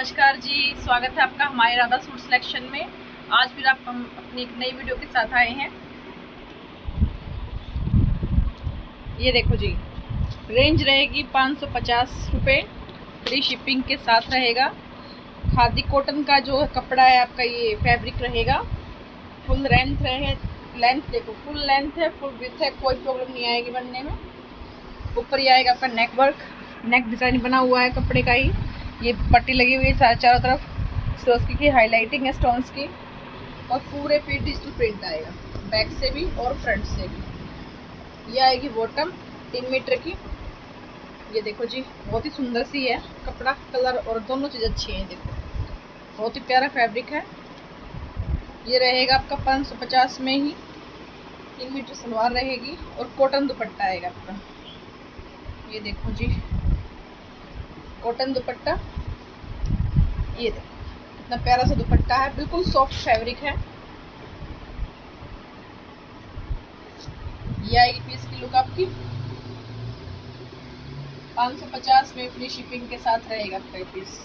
नमस्कार जी, स्वागत है आपका हमारे राधा सूट सिलेक्शन में। आज फिर आप हम अपनी एक नई वीडियो के साथ आए हैं। ये देखो जी रेंज रहेगी पाँच सौ पचास रुपये फ्री शिपिंग के साथ रहेगा। खादी कॉटन का जो कपड़ा है, आपका ये फैब्रिक रहेगा। फुल लेंथ रहे लेंथ देखो फुल लेंथ है फुल विथ है, कोई प्रॉब्लम नहीं आएगी बनने में। ऊपर ही आएगा आपका नेक वर्क नेक डिज़ाइन बना हुआ है कपड़े का ही। ये पट्टी लगी हुई है चारों तरफ़ स्टोन्स की हाईलाइटिंग है स्टोन्स की। और पूरे पे डिजिटल प्रिंट आएगा। बैक से भी और फ्रंट से भी। ये आएगी बॉटम तीन मीटर की। ये देखो जी, बहुत ही सुंदर सी है। कपड़ा कलर और दोनों चीज़ अच्छी हैं देखो। बहुत ही प्यारा फैब्रिक है। ये रहेगा आपका पाँच सौ पचास में ही। तीन मीटर सलवार रहेगी और कॉटन दुपट्टा आएगा आपका। ये देखो जी कॉटन दुपट्टा, ये देखो, कितना प्यारा सा दुपट्टा है, बिल्कुल सॉफ्ट फैब्रिक है। ये आएगी पीस की लुक आपकी। 550 में फ्री शिपिंग के साथ रहेगा आपका पीस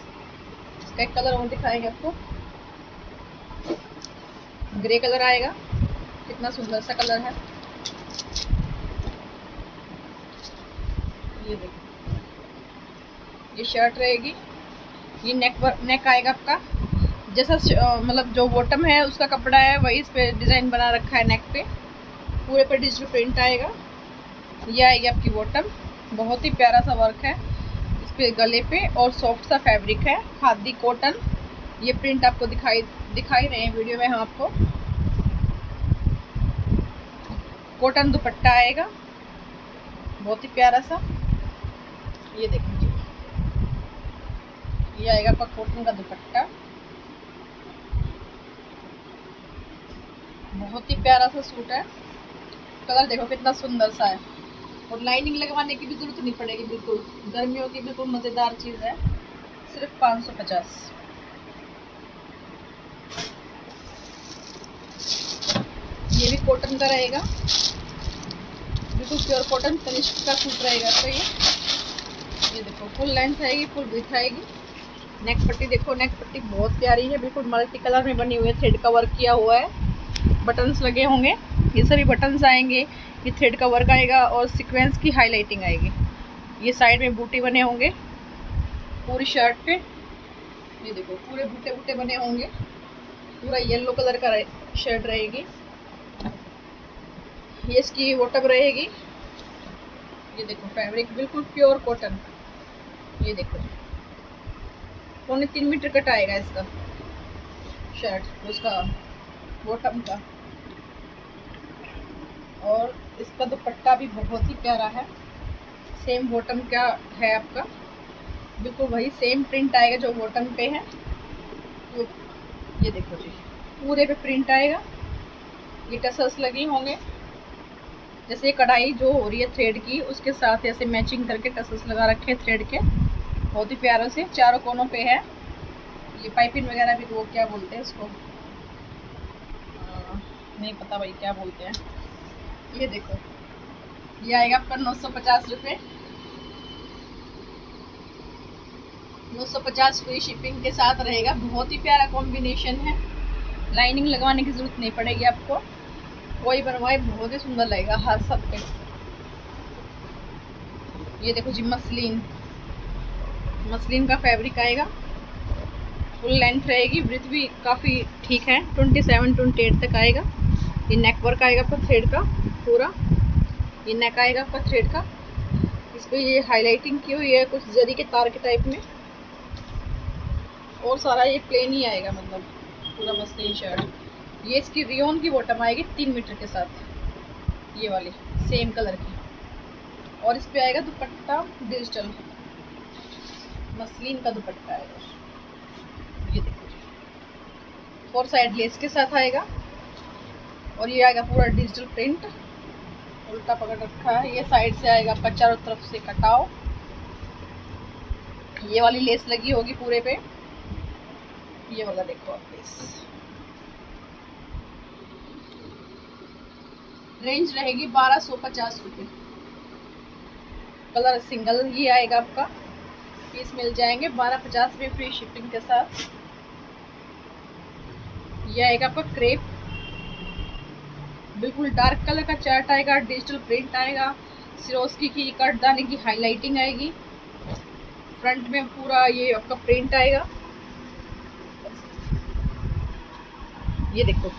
इसका एक कलर और दिखाएँगे आपको। ग्रे कलर आएगा। कितना सुंदर सा कलर है। ये देखो ये शर्ट रहेगी। ये नेक नेक आएगा आपका। जैसा मतलब जो बॉटम है, उसका कपड़ा है, वही इस पर डिज़ाइन बना रखा है नेक पे। पूरे पे डिजिटल प्रिंट आएगा। ये आएगी आपकी बॉटम बहुत ही प्यारा सा वर्क है इस पे गले पे और सॉफ्ट सा फैब्रिक है। खादी कॉटन ये प्रिंट आपको दिखाई दिखाई रहे हैं वीडियो में हम आपको। कॉटन दुपट्टा आएगा। बहुत ही प्यारा सा। ये देखो ये आएगा आपका कॉटन का दुपट्टा। बहुत ही प्यारा सा सूट है। कलर देखो कितना सुंदर सा है। और लाइनिंग लगवाने की भी ज़रूरत नहीं पड़ेगी, बिल्कुल। गर्मियों की बिल्कुल मज़ेदार चीज़ है। सिर्फ़ पाँच सौ पचास। ये भी कॉटन का रहेगा। बिल्कुल प्योर कॉटन तनिष्क का सूट रहेगा। तो ये ये देखो फुल लेंथ आएगी फुल विथ आएगी। नेक पट्टी देखो नेक पट्टी बहुत प्यारी है, बिल्कुल मल्टी कलर में बनी हुई है थ्रेड का वर्क किया हुआ है। बटन्स लगे होंगे, ये सभी बटन्स आएँगे, ये थ्रेड का वर्क आएगा और सीक्वेंस की हाईलाइटिंग आएगी। ये साइड में बूटी बने होंगे, पूरी शर्ट पे। ये देखो, पूरे बूटे बूटे बने होंगे, पूरा येलो कलर का शर्ट रहेगी। ये इसकी वोटअप रहेगी। ये देखो फैब्रिक बिल्कुल प्योर कॉटन ये देखो। पौने तीन मीटर कट आएगा इसका। शर्ट उसका बॉटम का और इसका दुपट्टा भी बहुत ही प्यारा है। सेम बॉटम का है आपका? बिल्कुल वही सेम प्रिंट आएगा जो बॉटम पे है। तो ये देखो जी, पूरे पे प्रिंट आएगा। ये टसल्स लगे होंगे। जैसे कढ़ाई जो हो रही है थ्रेड की, उसके साथ ऐसे मैचिंग करके टसल्स लगा रखे हैं थ्रेड के। बहुत ही प्यारों से, चारों कोनों पे है। ये पाइपिंग वगैरह भी वो क्या बोलते हैं इसको? नहीं पता भाई क्या बोलते हैं। ये देखो। ये आएगा आपका नौ सौ पचास रुपये नौ सौ पचास फ्री शिपिंग के साथ रहेगा। बहुत ही प्यारा कॉम्बिनेशन है। लाइनिंग लगवाने की ज़रूरत नहीं पड़ेगी आपको। कोई बनवाए बहुत ही सुंदर लगेगा। हर सब पे ये देखो जी, मसलिन। मसलिन का फैब्रिक आएगा। फुल लेंथ रहेगी। ब्रिथ भी काफ़ी ठीक है। ट्वेंटी सेवन ट्वेंटी एट तक आएगा। ये नेक वर्क आएगा आपका थ्रेड का, पूरा। ये नेक आएगा आपका थ्रेड का। इस पर ये हाईलाइटिंग की हुई है कुछ जरी के तार के टाइप में। और सारा ये प्लेन ही आएगा मतलब पूरा मसलिन शर्ट ये इसकी रियोन की बॉटम आएगी तीन मीटर के साथ। ये वाली सेम कलर की। और इस पर आएगा दुपट्टा डिजिटल मसलिन का दुपट्टा आएगा ये देखो फोर साइड लेस के साथ आएगा। और ये आएगा पूरा डिजिटल प्रिंट उल्टा पकड़ रखा है। ये साइड से आएगा आपका चारों तरफ़ से कटाओ ये वाली लेस लगी होगी पूरे पे। ये वाला देखो आप लेस रेंज रहेगी बारह सौ पचास रुपये। कलर सिंगल ही आएगा आपका। पीस मिल जाएँगे, बारह पचास में फ्री शिपिंग के साथ। ये आएगा आपका क्रेप बिल्कुल डार्क कलर का चार्ट आएगा डिजिटल प्रिंट आएगा। सिरोस्की की कट दाने की हाईलाइटिंग आएगी। फ्रंट में पूरा ये आपका प्रिंट आएगा। ये देखो,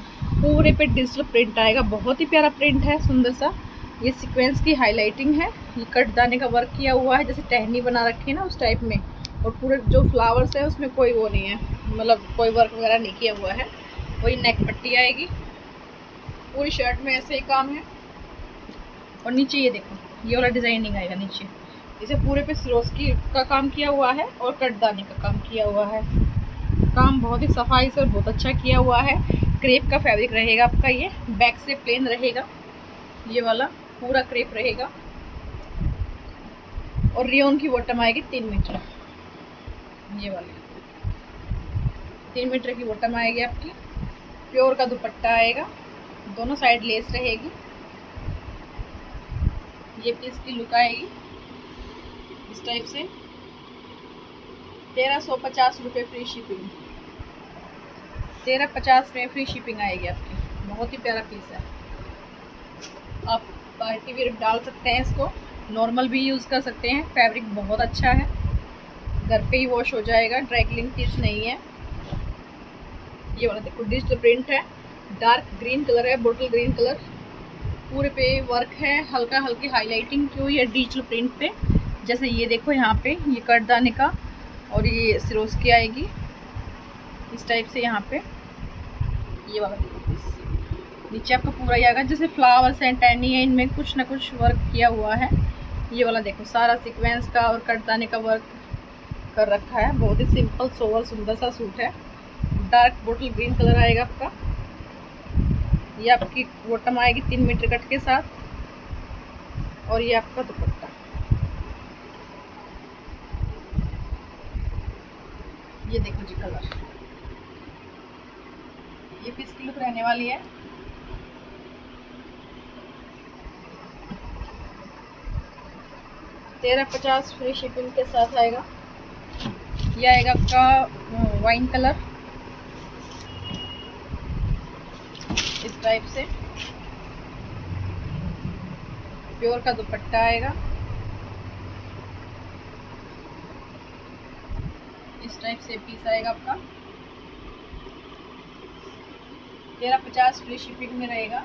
पूरे पे डिजिटल प्रिंट आएगा। बहुत ही प्यारा प्रिंट है, सुंदर सा। ये सीक्वेंस की हाईलाइटिंग है। कट दाने का वर्क किया हुआ है, जैसे टहनी बना रखी है ना उस टाइप में, और पूरे जो फ्लावर्स है उसमें कोई वो नहीं है मतलब कोई वर्क वगैरह नहीं किया हुआ है। वही नेक पट्टी आएगी, पूरी शर्ट में ऐसे ही काम है। और नीचे ये देखो, ये वाला डिज़ाइनिंग आएगा नीचे। इसे पूरे पे सिरोस्की का काम किया हुआ है और कटदाने का काम किया हुआ है। काम बहुत ही सफ़ाई से और बहुत अच्छा किया हुआ है। क्रेप का फैब्रिक रहेगा आपका ये बैक से प्लेन रहेगा। ये वाला पूरा क्रेप रहेगा। और रियोन की बॉटम आएगी तीन मीटर ये वाली। तीन मीटर की बॉटम आएगी आपकी। प्योर का दुपट्टा आएगा। दोनों साइड लेस रहेगी। ये पीस की लुक आएगी। इस टाइप से। तेरह सौ पचास रुपये फ्री शिपिंग तेरह पचास में फ्री शिपिंग आएगी आपकी। बहुत ही प्यारा पीस है। आप पार्टी वेयर डाल सकते हैं इसको। नॉर्मल भी यूज़ कर सकते हैं। फैब्रिक बहुत अच्छा है। घर पे ही वॉश हो जाएगा। ड्राई क्लीन नहीं है। ये वाला देखो डिजिटल प्रिंट है डार्क ग्रीन कलर है बोटल ग्रीन कलर पूरे पे वर्क है। हल्का हल्की हाईलाइटिंग की हुई है डिजिटल प्रिंट पे? जैसे ये देखो यहाँ पे, ये कटदाने का और ये सिरोस की आएगी। इस टाइप से यहाँ पे। ये वाला देखो नीचे आपका पूरा ही आएगा। जैसे फ्लावर्स हैं टैनी है, इनमें कुछ ना कुछ वर्क किया हुआ है। ये वाला देखो, सारा सीक्वेंस का और कटदाने का वर्क कर रखा है। बहुत ही सिंपल सोवर, सुंदर सा सूट है। डार्क बोटल ग्रीन कलर आएगा आपका। ये आपकी बॉटम आएगी तीन मीटर कट के साथ। और ये आपका दुपट्टा। ये देखो जी कलर ये पीस की लुक रहने वाली है। तेरह पचास फ्री शिपिंग के साथ आएगा। ये आएगा आपका वाइन कलर इस टाइप से। प्योर का दुपट्टा आएगा। इस टाइप से पीस आएगा आपका। तेरह पचास फ्री शिपिंग में रहेगा।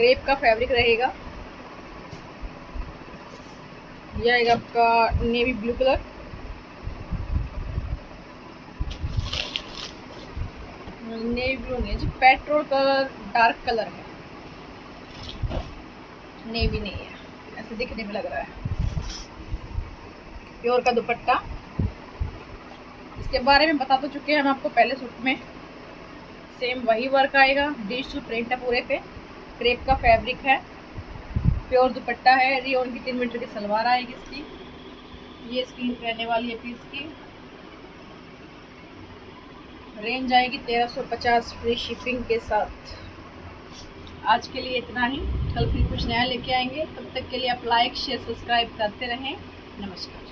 क्रेप का फैब्रिक रहेगा। यह आएगा आपका navy blue colour. Navy blue नहीं, जी पेट्रोल कलर, डार्क कलर है। नेवी नहीं है, ऐसे दिखने में लग रहा है। प्योर का दुपट्टा। इसके बारे में बता तो चुके हैं हम आपको पहले सूट में। सेम वही वर्क आएगा, डिजिटल प्रिंट है पूरे पे। क्रेप का फैब्रिक है, प्योर दुपट्टा है रियोन की तीन मीटर की सलवार आएगी इसकी। ये लुक रहने वाली है पीस की। रेंज आएगी तेरह सौ पचास फ्री शिपिंग के साथ। आज के लिए इतना ही। कल फिर कुछ नया लेके आएँगे। तब तक के लिए आप लाइक शेयर सब्सक्राइब करते रहें। नमस्कार।